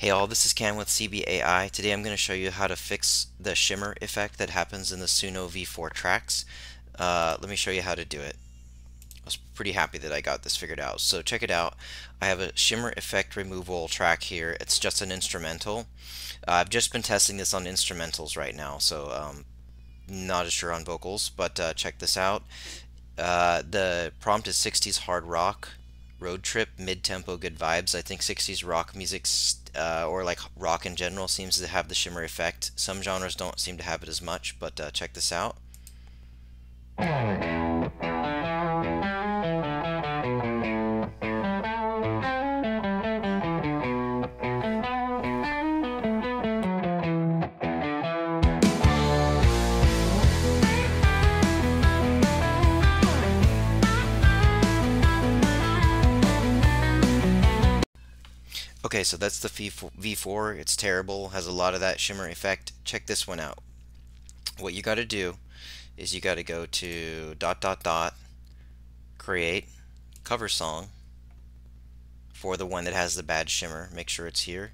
Hey all, this is Cam with CBAI. Today I'm going to show you how to fix the shimmer effect that happens in the Suno V4 tracks. Uh, let me show you how to do it. I was pretty happy that I got this figured out. So check it out. I have a shimmer effect removal track here. It's just an instrumental. Uh, I've just been testing this on instrumentals right now, so um, not as sure on vocals, but uh, check this out. Uh, the prompt is 60s hard rock road trip, mid-tempo, good vibes. I think 60s rock music uh, or like rock in general seems to have the shimmer effect. Some genres don't seem to have it as much, but uh, check this out. Okay, so that's the V4. It's terrible, has a lot of that shimmer effect. Check this one out. What you got to do is you got to go to dot dot dot create cover song for the one that has the bad shimmer. Make sure it's here.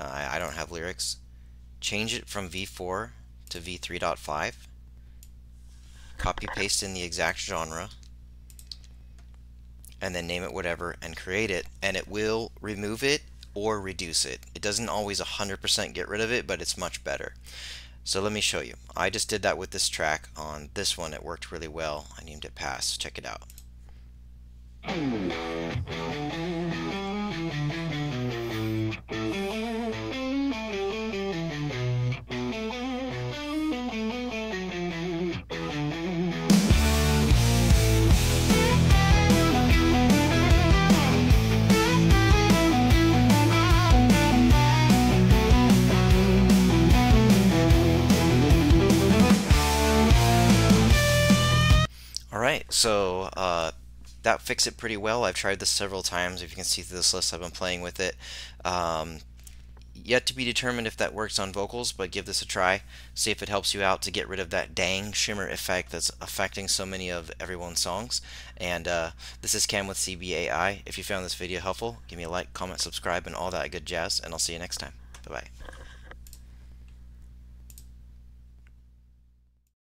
Uh, I don't have lyrics. Change it from V4 to V3.5. Copy paste in the exact genre and then name it whatever and create it and it will remove it or reduce it. It doesn't always 100% get rid of it but it's much better. So let me show you. I just did that with this track on this one. It worked really well. I named it Pass. Check it out. Alright, so uh, that fixed it pretty well. I've tried this several times. If you can see through this list, I've been playing with it. Um, yet to be determined if that works on vocals, but give this a try. See if it helps you out to get rid of that dang shimmer effect that's affecting so many of everyone's songs. And uh, this is Cam with CBAI. If you found this video helpful, give me a like, comment, subscribe, and all that good jazz, and I'll see you next time. Bye-bye.